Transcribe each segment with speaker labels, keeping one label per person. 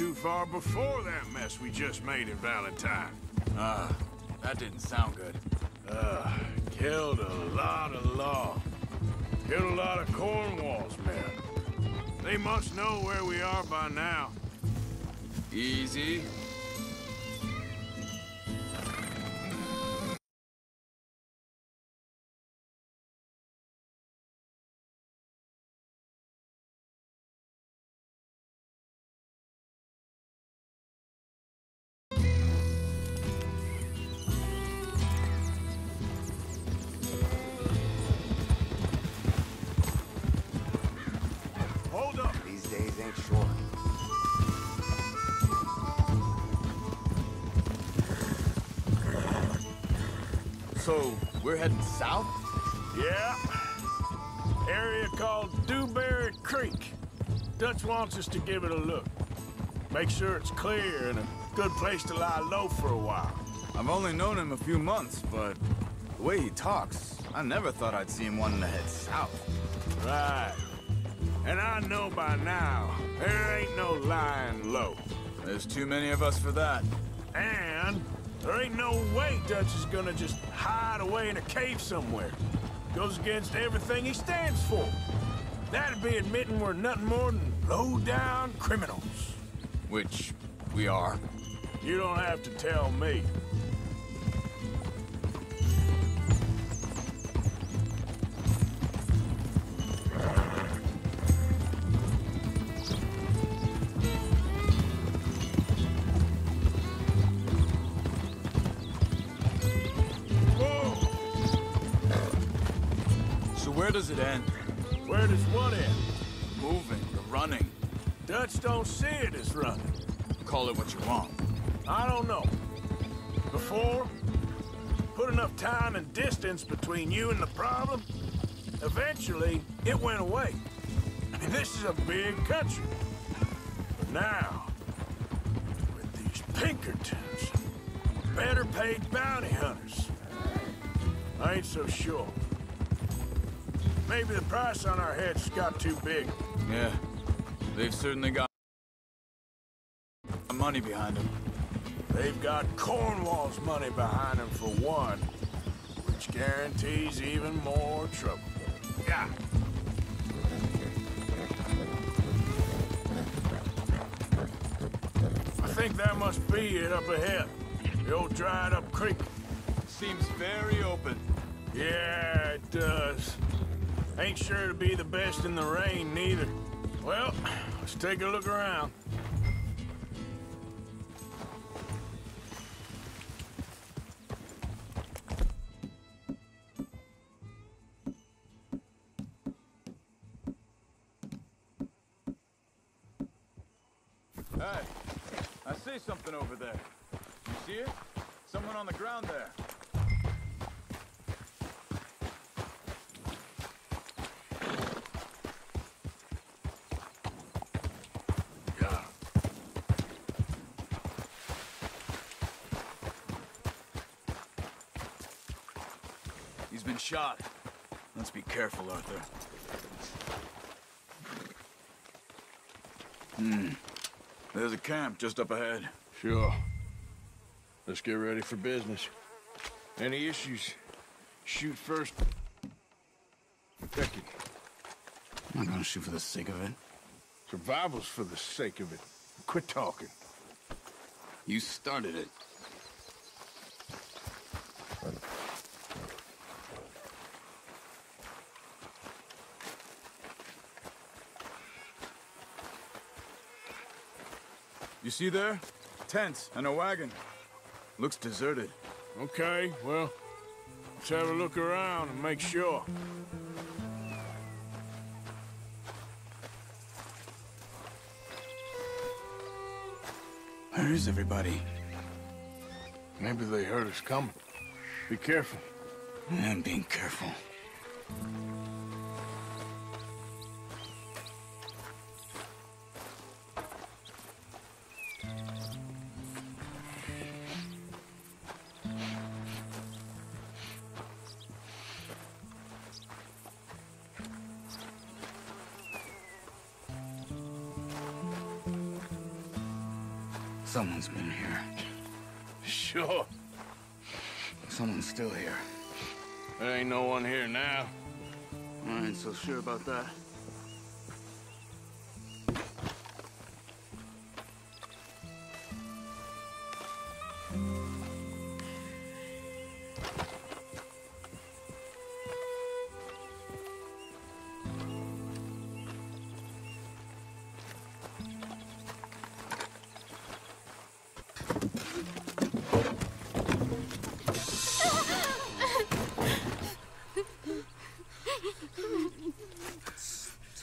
Speaker 1: too far before that mess we just made in Valentine.
Speaker 2: Ah, that didn't sound good.
Speaker 1: Uh, killed a lot of law. Killed a lot of Cornwall's men. They must know where we are by now.
Speaker 2: Easy.
Speaker 3: Ain't short.
Speaker 2: So, we're heading south?
Speaker 1: Yeah. Area called Dewberry Creek. Dutch wants us to give it a look. Make sure it's clear and a good place to lie low for a while.
Speaker 2: I've only known him a few months, but the way he talks, I never thought I'd see him wanting to head south.
Speaker 1: Right. And I know by now, there ain't no lying low.
Speaker 2: There's too many of us for that.
Speaker 1: And there ain't no way Dutch is gonna just hide away in a cave somewhere. Goes against everything he stands for. That'd be admitting we're nothing more than low-down criminals.
Speaker 2: Which we are.
Speaker 1: You don't have to tell me.
Speaker 2: Where does it end?
Speaker 1: Where does what end?
Speaker 2: Moving, the running.
Speaker 1: Dutch don't see it as running.
Speaker 2: Call it what you want.
Speaker 1: I don't know. Before, put enough time and distance between you and the problem, eventually it went away. I mean, this is a big country. But now, with these Pinkertons, better paid bounty hunters, I ain't so sure. Maybe the price on our heads got too big.
Speaker 2: Yeah, they've certainly got money behind them.
Speaker 1: They've got Cornwall's money behind them for one, which guarantees even more trouble. Yeah. I think that must be it up ahead. The old dried up creek.
Speaker 2: Seems very open.
Speaker 1: Yeah. Ain't sure to be the best in the rain, neither. Well, let's take a look around.
Speaker 2: Shot. Let's be careful, Arthur. Hmm. There's a camp just up ahead.
Speaker 1: Sure. Let's get ready for business. Any issues? Shoot first. Second.
Speaker 2: I'm not gonna shoot for the sake of it.
Speaker 1: Survival's for the sake of it. Quit talking.
Speaker 2: You started it. You see there? Tents and a wagon. Looks deserted.
Speaker 1: Okay, well, let's have a look around and make sure.
Speaker 2: Where is everybody?
Speaker 1: Maybe they heard us coming. Be careful.
Speaker 2: I'm being careful.
Speaker 3: Still here.
Speaker 1: There ain't no one here now.
Speaker 3: I ain't so sure about that.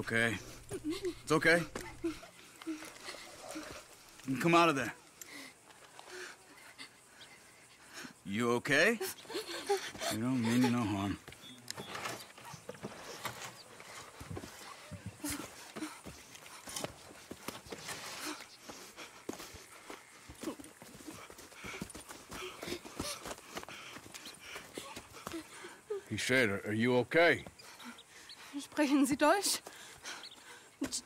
Speaker 3: Okay. It's okay. You can come out of there. You okay? You don't mean you no harm.
Speaker 1: He said, are, are you okay?
Speaker 4: Sprechen Sie Deutsch?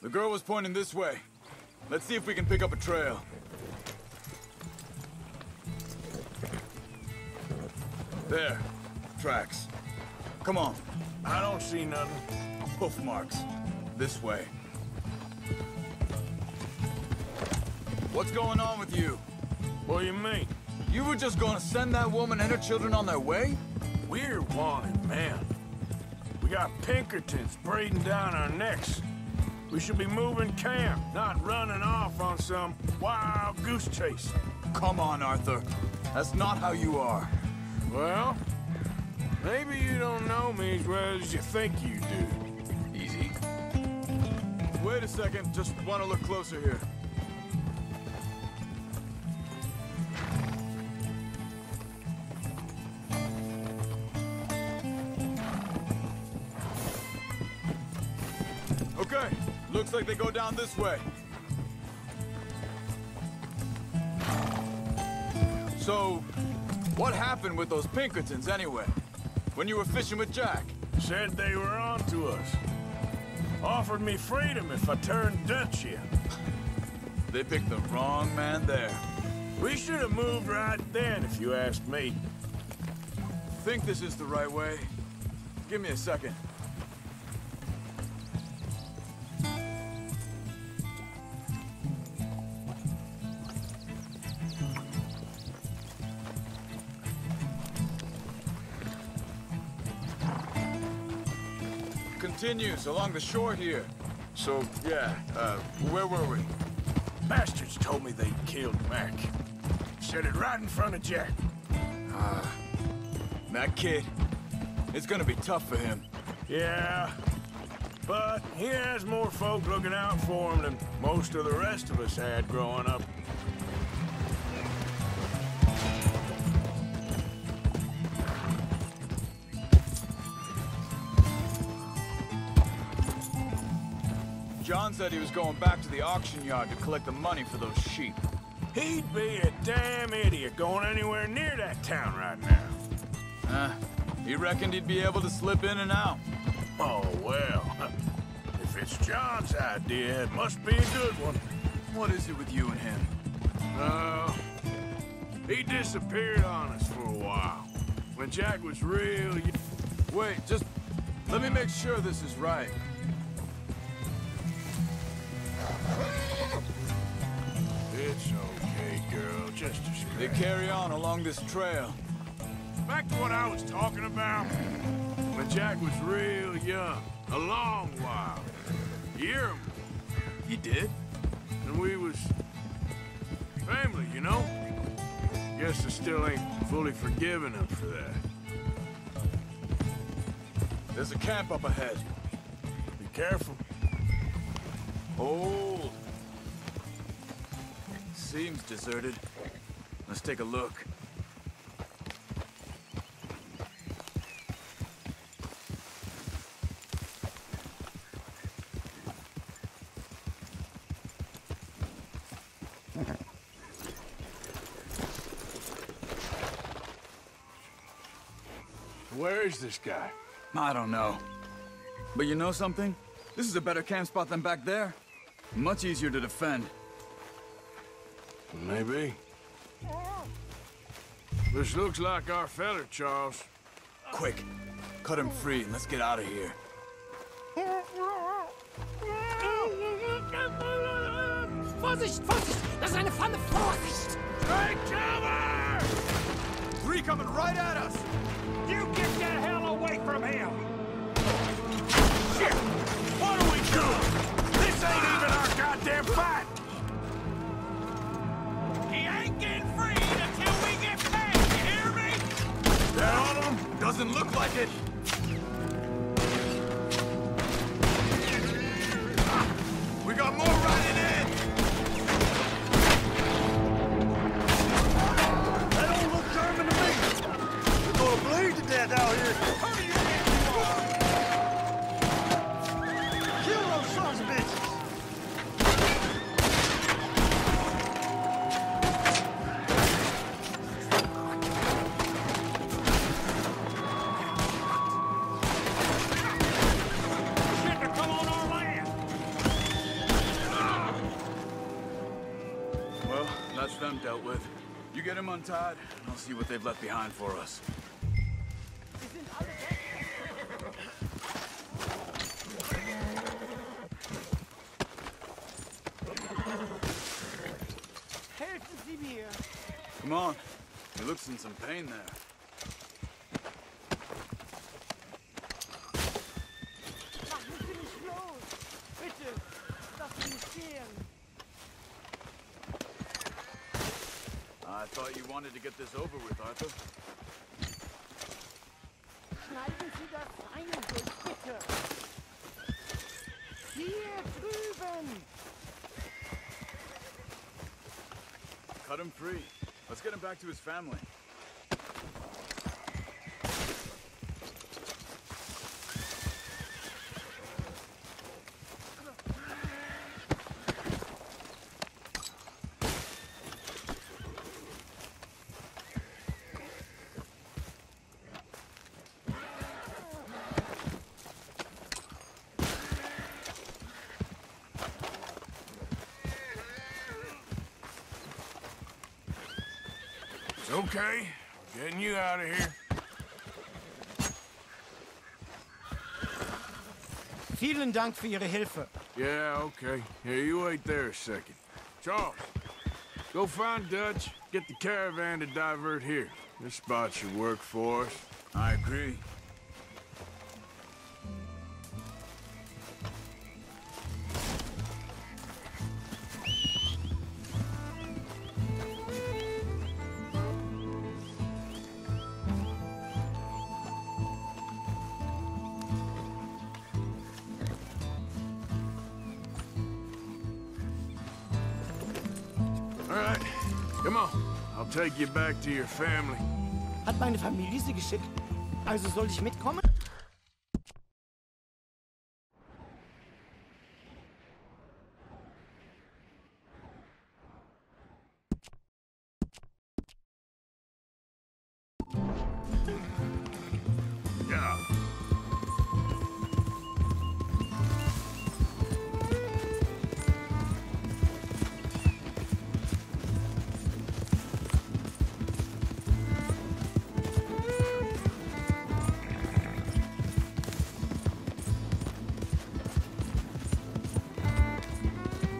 Speaker 2: The girl was pointing this way. Let's see if we can pick up a trail. There. Tracks. Come on.
Speaker 1: I don't see nothing.
Speaker 2: Hoof marks. This way. What's going on with you?
Speaker 1: What do you mean?
Speaker 2: You were just gonna send that woman and her children on their way?
Speaker 1: We're wanted, man. We got Pinkertons braiding down our necks. We should be moving camp, not running off on some wild goose chase.
Speaker 2: Come on, Arthur. That's not how you are.
Speaker 1: Well, maybe you don't know me as well as you think you do.
Speaker 3: Easy.
Speaker 2: Wait a second. Just want to look closer here. Looks like they go down this way. So, what happened with those Pinkertons anyway? When you were fishing with Jack?
Speaker 1: Said they were on to us. Offered me freedom if I turned Dutch here.
Speaker 2: They picked the wrong man there.
Speaker 1: We should have moved right then, if you asked me.
Speaker 2: Think this is the right way? Give me a second. Continues along the shore here. So, yeah, uh, where were we?
Speaker 1: Bastards told me they killed Mac. Said it right in front of Jack.
Speaker 2: Ah, that kid. It's gonna be tough for him.
Speaker 1: Yeah, but he has more folk looking out for him than most of the rest of us had growing up.
Speaker 2: Said he was going back to the auction yard to collect the money for those sheep.
Speaker 1: He'd be a damn idiot going anywhere near that town right now.
Speaker 2: Uh, he reckoned he'd be able to slip in and out.
Speaker 1: Oh, well. If it's John's idea, it must be a good one.
Speaker 2: What is it with you and him?
Speaker 1: Uh, he disappeared on us for a while. When Jack was real
Speaker 2: Wait, just let me make sure this is right.
Speaker 1: It's okay, girl. Just a
Speaker 2: They carry on along this trail.
Speaker 1: Back to what I was talking about. When Jack was real young. A long while. A year or.
Speaker 2: He did?
Speaker 1: And we was... family, you know? Guess I still ain't fully forgiven him for that.
Speaker 2: There's a camp up ahead.
Speaker 1: Be careful.
Speaker 2: Hold. Seems deserted. Let's take a look.
Speaker 1: Where is this guy?
Speaker 2: I don't know. But you know something? This is a better camp spot than back there. Much easier to defend.
Speaker 1: Maybe. This looks like our feller, Charles.
Speaker 2: Quick, cut him free and let's get out of here.
Speaker 5: Vorsicht, Vorsicht! Das ist eine Pfanne! Vorsicht!
Speaker 1: Take cover!
Speaker 2: Three coming right at us!
Speaker 5: You get the hell away from him!
Speaker 1: Shit!
Speaker 2: It. Untied, and I'll see what they've left behind for us.
Speaker 5: Helfen Sie mir!
Speaker 2: Come on. He looks in some pain there. I thought you wanted to get this over with, Arthur.
Speaker 5: Schneiden Sie das ein, bitte! Hier drüben!
Speaker 2: Cut him free. Let's get him back to his family.
Speaker 1: It's okay. We're getting you out of here.
Speaker 6: Vielen Dank für Ihre Hilfe.
Speaker 1: Yeah, okay. Here, you wait there a second. Charles, go find Dutch. Get the caravan to divert here. This spot should work for us.
Speaker 2: I agree.
Speaker 6: Hat meine Familie Sie geschickt? Also soll ich mitkommen?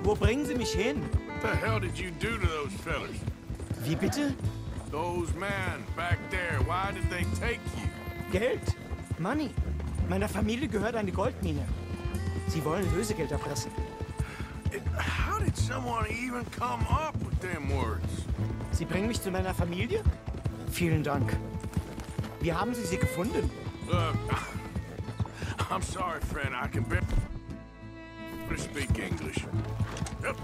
Speaker 6: Wo bringen Sie mich hin?
Speaker 1: What the hell did you do to those fellas?
Speaker 6: Wie bitte?
Speaker 1: Those men back there, why did they take you?
Speaker 6: Geld. Money. Meiner Familie gehört eine Goldmine. Sie wollen Lösegeld erpressen.
Speaker 1: How did someone even come up with them words?
Speaker 6: Sie bringen mich zu meiner Familie? Vielen Dank. Wie haben Sie sie gefunden?
Speaker 1: Look, I'm sorry, friend. I can barely speak English. Yep.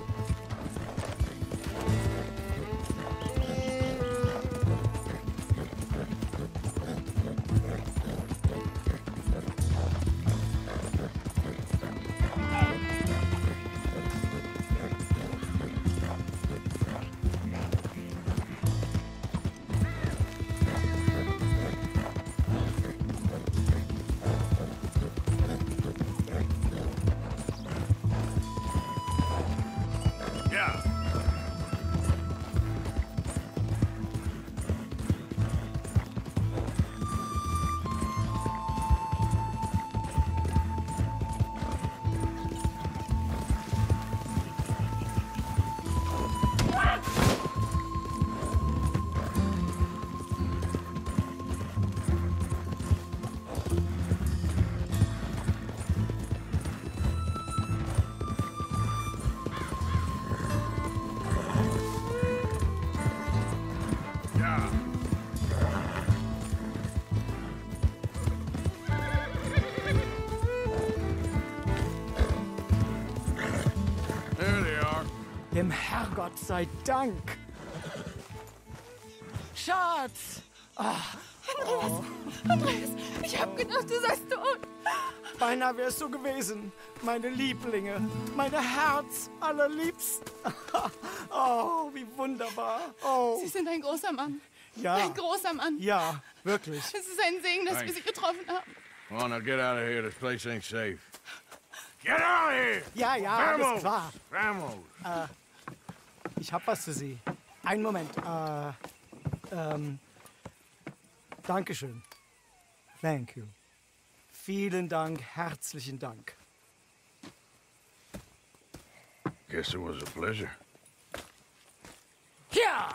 Speaker 6: Herrgott sei Dank. Schatz!
Speaker 4: Andreas, ich hab gedacht, du seist tot.
Speaker 6: Beinahe wär's so gewesen. Meine Lieblinge, meine Herz allerliebsten. Oh, wie wunderbar. Oh,
Speaker 4: Sie sind ein großer Mann.
Speaker 6: ja.
Speaker 4: Ein großer Mann.
Speaker 6: Ja, wirklich.
Speaker 4: Es ist ein Segen, dass wir Sie getroffen haben.
Speaker 1: Come on, now get out of here. This place ain't safe. Get out of here!
Speaker 6: Ja, ja, alles
Speaker 1: Vamos!
Speaker 6: klar.
Speaker 1: Vamos!
Speaker 6: Ich hab was für Sie. Einen Moment. Äh, ähm, Dankeschön. Thank you. Vielen Dank, herzlichen Dank.
Speaker 1: Guess it was a pleasure.
Speaker 6: Ja!